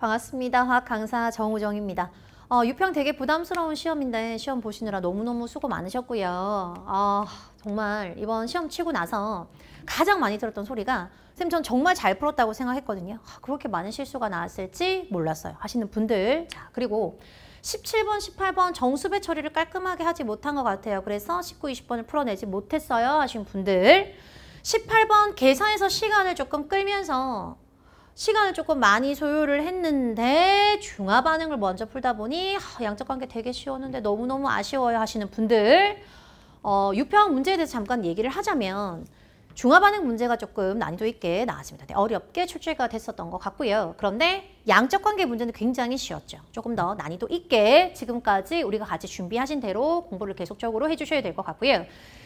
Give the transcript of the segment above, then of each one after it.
반갑습니다. 화학 강사 정우정입니다. 어, 유평 되게 부담스러운 시험인데 시험 보시느라 너무너무 수고 많으셨고요. 아, 정말 이번 시험 치고 나서 가장 많이 들었던 소리가 쌤 전 정말 잘 풀었다고 생각했거든요. 아, 그렇게 많은 실수가 나왔을지 몰랐어요. 하시는 분들. 자, 그리고 17번, 18번 정수배 처리를 깔끔하게 하지 못한 것 같아요. 그래서 19, 20번을 풀어내지 못했어요. 하신 분들. 18번 계산에서 시간을 조금 끌면서 시간을 조금 많이 소요를 했는데 중화 반응을 먼저 풀다 보니 하, 양적 관계 되게 쉬웠는데 너무너무 아쉬워요 하시는 분들 어, 유평 문제에 대해서 잠깐 얘기를 하자면 중화 반응 문제가 조금 난이도 있게 나왔습니다. 네, 어렵게 출제가 됐었던 것 같고요. 그런데 양적 관계 문제는 굉장히 쉬웠죠. 조금 더 난이도 있게 지금까지 우리가 같이 준비하신 대로 공부를 계속적으로 해주셔야 될 것 같고요.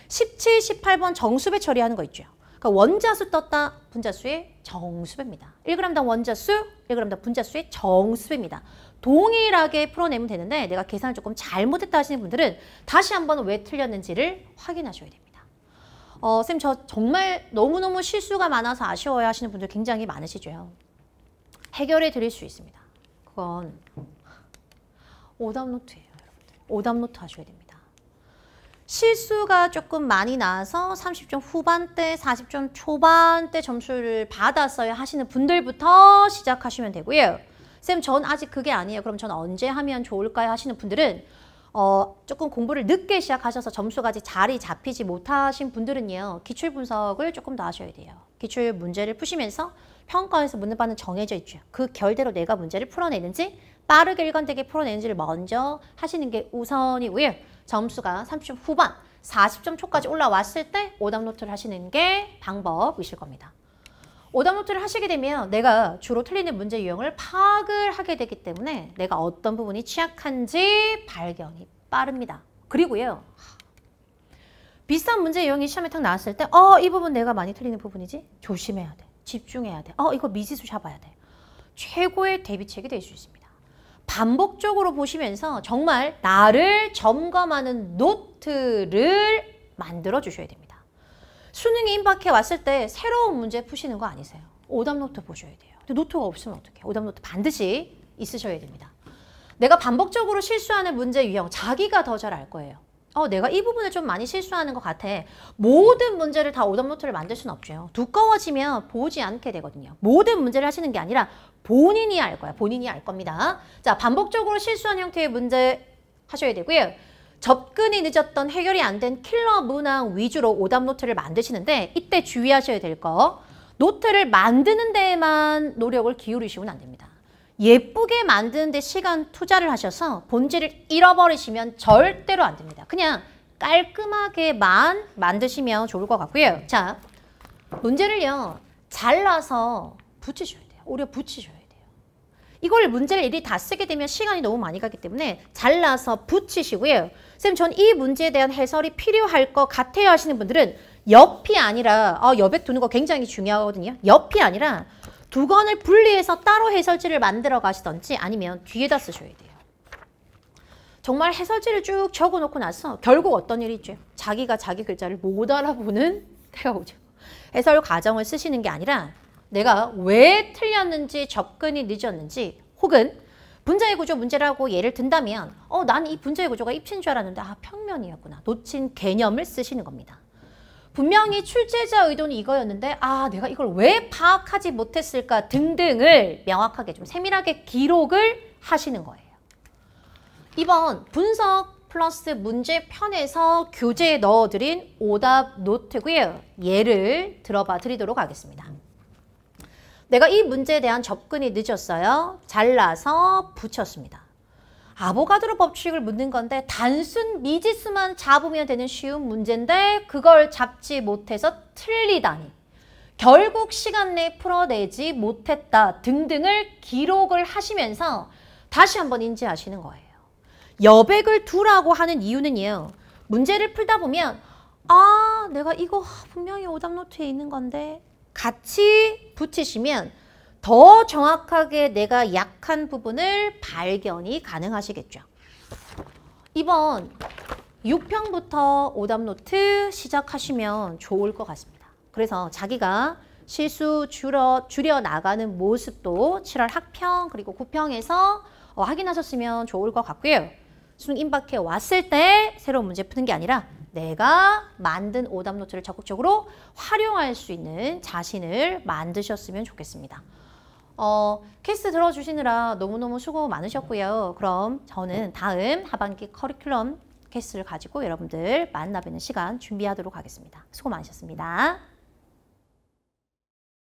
17, 18번 정수배 처리하는 거 있죠. 그러니까 원자수 떴다 분자수의 정수배입니다. 1g당 원자수, 1g당 분자수의 정수배입니다. 동일하게 풀어내면 되는데 내가 계산을 조금 잘못했다 하시는 분들은 다시 한번 왜 틀렸는지를 확인하셔야 됩니다. 어, 쌤, 저 정말 너무너무 실수가 많아서 아쉬워요 하시는 분들 굉장히 많으시죠. 해결해 드릴 수 있습니다. 그건 오답 노트예요, 여러분들. 오답 노트 하셔야 됩니다. 실수가 조금 많이 나와서 30점 후반대, 40점 초반대 점수를 받았어야 하시는 분들부터 시작하시면 되고요. 쌤, 전 아직 그게 아니에요. 그럼 전 언제 하면 좋을까요? 하시는 분들은 어, 조금 공부를 늦게 시작하셔서 점수가 자리 잡히지 못하신 분들은요. 기출 분석을 조금 더 하셔야 돼요. 기출 문제를 푸시면서 평가에서 묻는 바는 정해져 있죠. 그 결대로 내가 문제를 풀어내는지 빠르게 일관되게 풀어내는지를 먼저 하시는 게 우선이고요. 점수가 30점 후반, 40점 초까지 올라왔을 때 오답 노트를 하시는 게 방법이실 겁니다. 오답 노트를 하시게 되면 내가 주로 틀리는 문제 유형을 파악을 하게 되기 때문에 내가 어떤 부분이 취약한지 발견이 빠릅니다. 그리고요. 비슷한 문제 유형이 시험에 탁 나왔을 때 어, 이 부분 내가 많이 틀리는 부분이지? 조심해야 돼. 집중해야 돼. 어, 이거 미지수 잡아야 돼. 최고의 대비책이 될 수 있습니다. 반복적으로 보시면서 정말 나를 점검하는 노트를 만들어 주셔야 됩니다. 수능이 임박해 왔을 때 새로운 문제 푸시는 거 아니세요? 오답 노트 보셔야 돼요. 근데 노트가 없으면 어떡해? 오답 노트 반드시 있으셔야 됩니다. 내가 반복적으로 실수하는 문제 유형 자기가 더 잘 알 거예요. 어, 내가 이 부분을 좀 많이 실수하는 것 같아. 모든 문제를 다 오답 노트를 만들 수는 없죠. 두꺼워지면 보지 않게 되거든요. 모든 문제를 하시는 게 아니라 본인이 알 거야. 본인이 알 겁니다. 자, 반복적으로 실수한 형태의 문제 하셔야 되고요. 접근이 늦었던 해결이 안 된 킬러 문항 위주로 오답 노트를 만드시는데 이때 주의하셔야 될 거. 노트를 만드는 데에만 노력을 기울이시면 안 됩니다. 예쁘게 만드는데 시간 투자를 하셔서 본질을 잃어버리시면 절대로 안 됩니다. 그냥 깔끔하게만 만드시면 좋을 것 같고요. 자, 문제를요. 잘라서 붙이셔야 돼요. 오히려 붙이셔야 돼요. 이걸 문제를 일이 다 쓰게 되면 시간이 너무 많이 가기 때문에 잘라서 붙이시고요. 쌤, 전이 문제에 대한 해설이 필요할 것 같아요 하시는 분들은 옆이 아니라 어, 여백 두는 거 굉장히 중요하거든요. 옆이 아니라 두 권을 분리해서 따로 해설지를 만들어 가시던지 아니면 뒤에다 쓰셔야 돼요. 정말 해설지를 쭉 적어놓고 나서 결국 어떤 일이 있죠? 자기가 자기 글자를 못 알아보는 때가 오죠. 해설 과정을 쓰시는 게 아니라 내가 왜 틀렸는지 접근이 늦었는지 혹은 분자의 구조 문제라고 예를 든다면 어, 난 이 분자의 구조가 입신 줄 알았는데 아 평면이었구나. 놓친 개념을 쓰시는 겁니다. 분명히 출제자 의도는 이거였는데 아 내가 이걸 왜 파악하지 못했을까 등등을 명확하게 좀 세밀하게 기록을 하시는 거예요. 이번 분석 플러스 문제 편에서 교재에 넣어드린 오답 노트고요. 예를 들어봐 드리도록 하겠습니다. 내가 이 문제에 대한 접근이 늦었어요. 잘라서 붙였습니다. 아보가드로 법칙을 묻는 건데 단순 미지수만 잡으면 되는 쉬운 문제인데 그걸 잡지 못해서 틀리다니. 결국 시간 내에 풀어내지 못했다 등등을 기록을 하시면서 다시 한번 인지하시는 거예요. 여백을 두라고 하는 이유는요. 문제를 풀다 보면 아 내가 이거 분명히 오답 노트에 있는 건데 같이 붙이시면 더 정확하게 내가 약한 부분을 발견이 가능하시겠죠. 이번 6평부터 오답노트 시작하시면 좋을 것 같습니다. 그래서 자기가 실수 줄여, 줄여 나가는 모습도 7월 학평 그리고 9평에서 어, 확인하셨으면 좋을 것 같고요. 수능 임박해 왔을 때 새로운 문제 푸는 게 아니라 내가 만든 오답 노트를 적극적으로 활용할 수 있는 자신을 만드셨으면 좋겠습니다. 어, 캐스트 들어주시느라 너무너무 수고 많으셨고요. 그럼 저는 다음 하반기 커리큘럼 캐스트를 가지고 여러분들 만나뵙는 시간 준비하도록 하겠습니다. 수고 많으셨습니다.